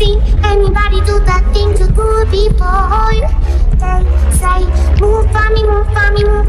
seen anybody do that thing to good people? They say, move for me, move for me, move.